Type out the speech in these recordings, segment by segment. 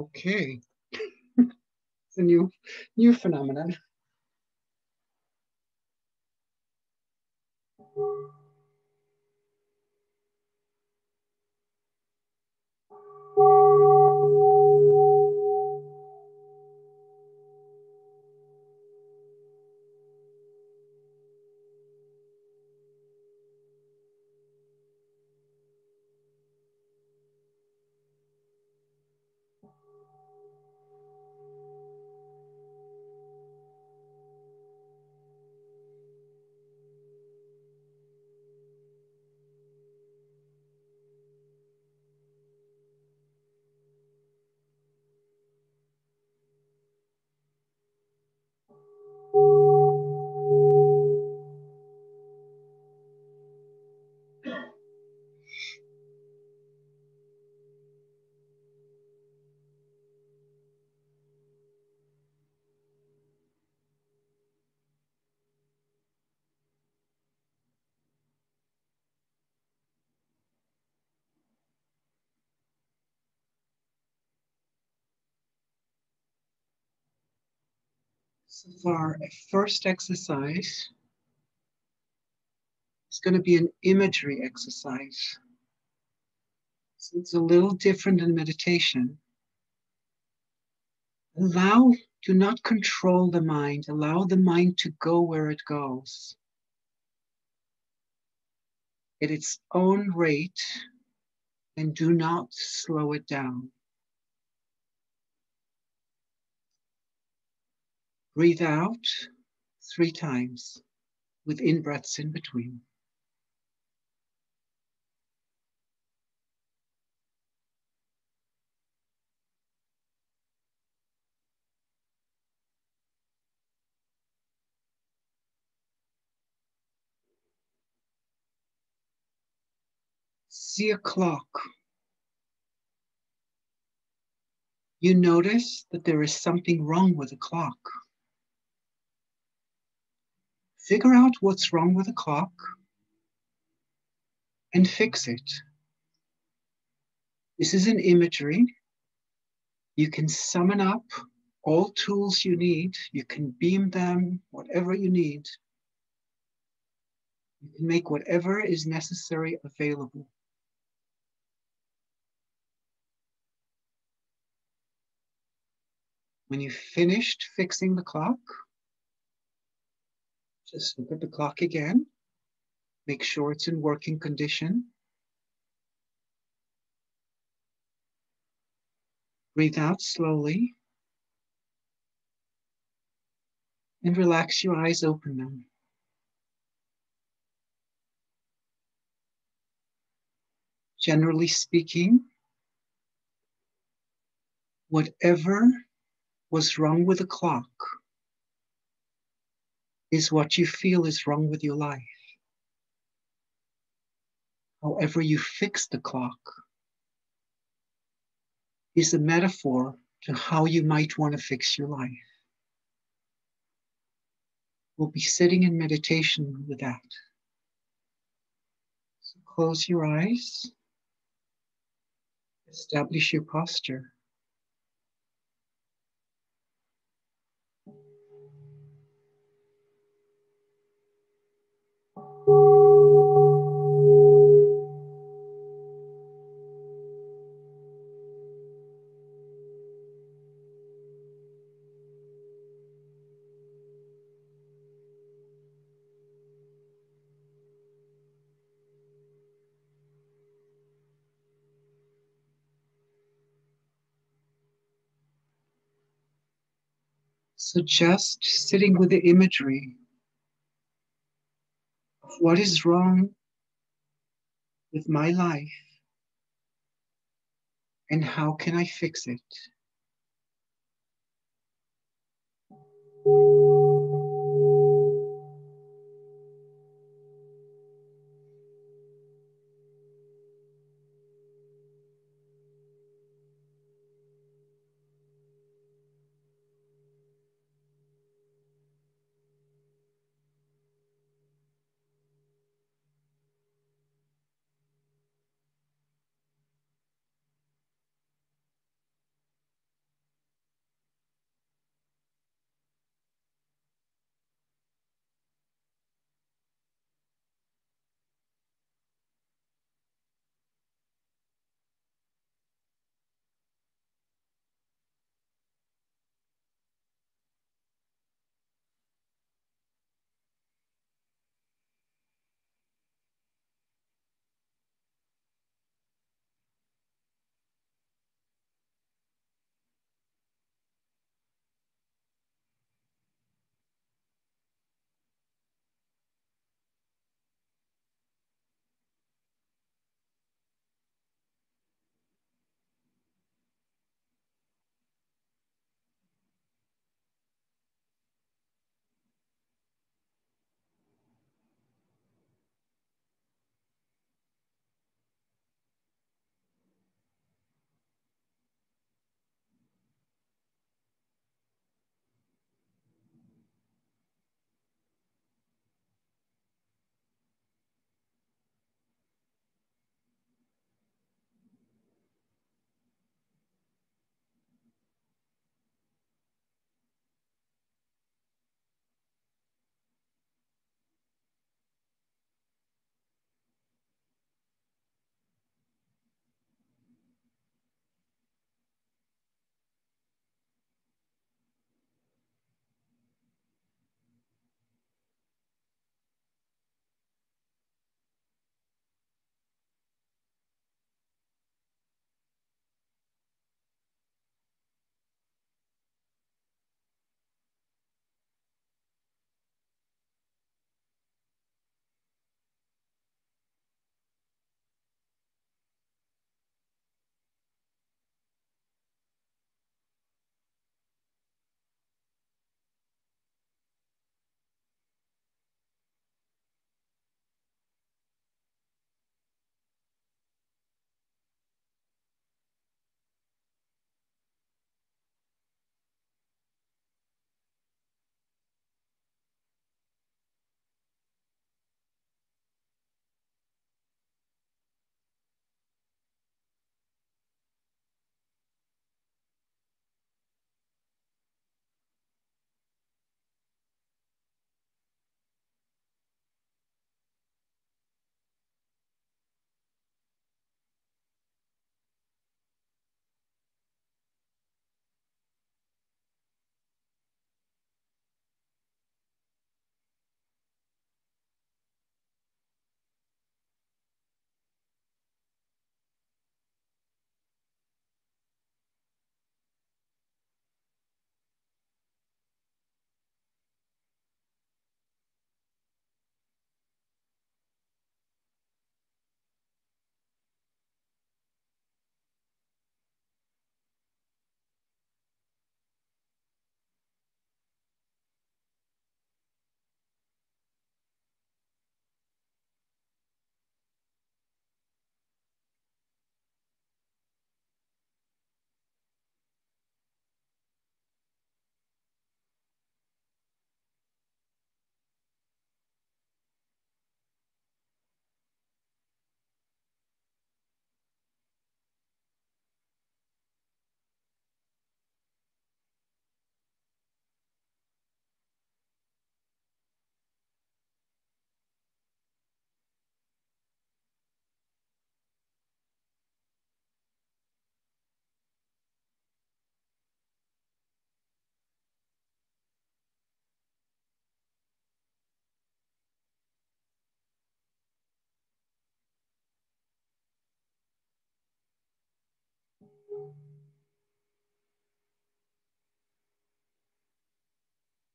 Okay. it's a new new phenomenon. So our first exercise, it's going to be an imagery exercise. So it's a little different than meditation. Allow, do not control the mind. Allow the mind to go where it goes at its own rate and do not slow it down. Breathe out three times with in breaths in between. See a clock. You notice that there is something wrong with the clock. Figure out what's wrong with the clock and fix it. This is an imagery. You can summon up all tools you need. You can beam them, whatever you need. You can make whatever is necessary available. When you've finished fixing the clock, just look at the clock again. Make sure it's in working condition. Breathe out slowly. And relax your eyes, open them. Generally speaking, whatever was wrong with the clock is what you feel is wrong with your life. However, you fix the clock is a metaphor to how you might want to fix your life. We'll be sitting in meditation with that. So close your eyes, establish your posture. So just sitting with the imagery of what is wrong with my life and how can I fix it?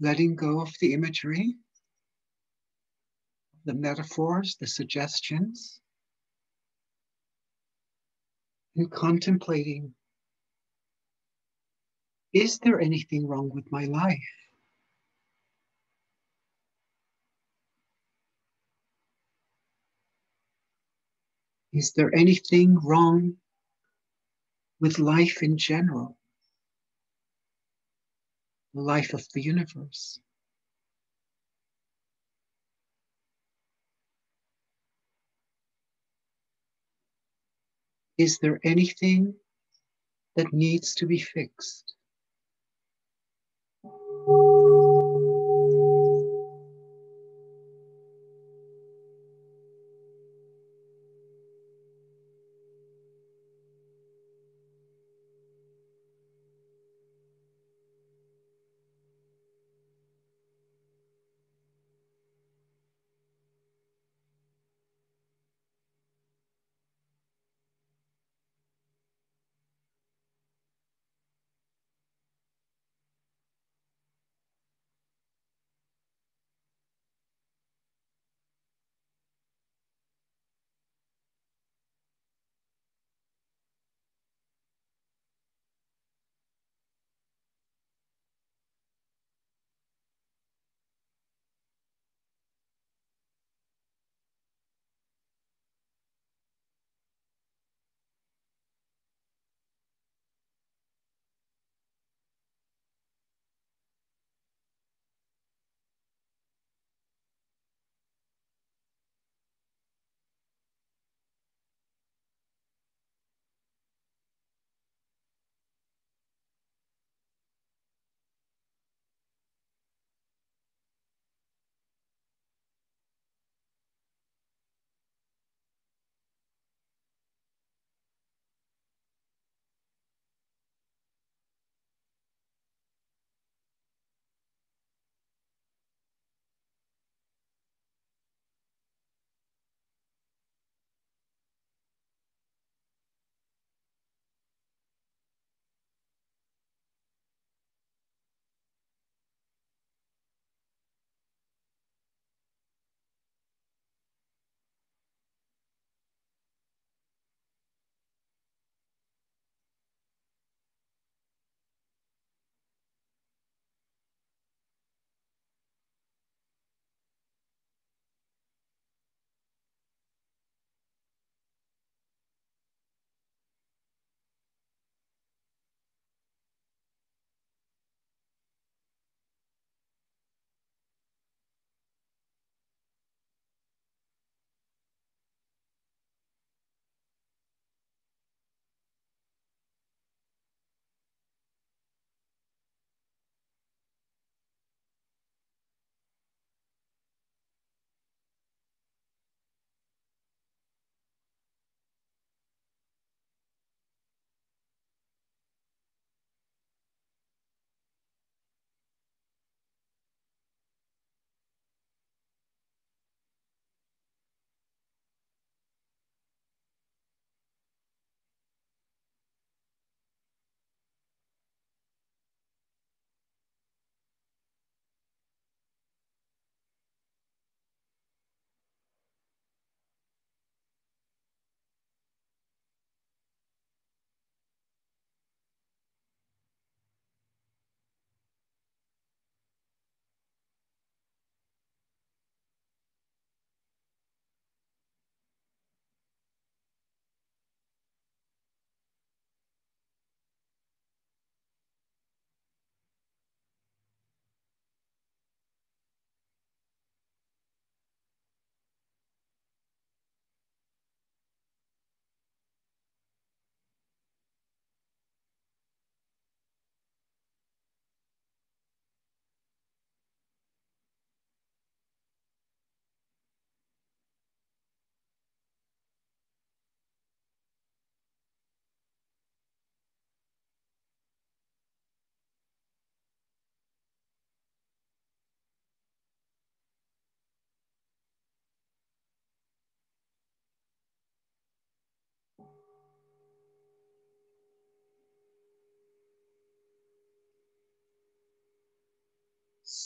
Letting go of the imagery, the metaphors, the suggestions, and contemplating is there anything wrong with my life? Is there anything wrong with life in general? The life of the universe? Is there anything that needs to be fixed?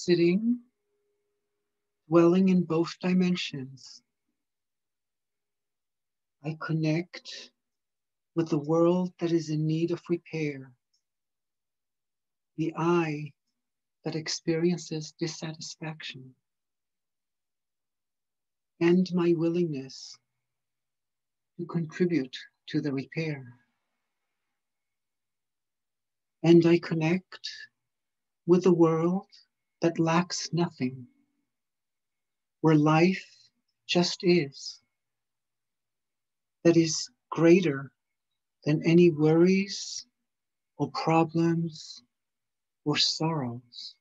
Sitting, dwelling in both dimensions, I connect with the world that is in need of repair, the I that experiences dissatisfaction, and my willingness to contribute to the repair. And I connect with the world that lacks nothing, where life just is, that is greater than any worries or problems or sorrows.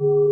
You.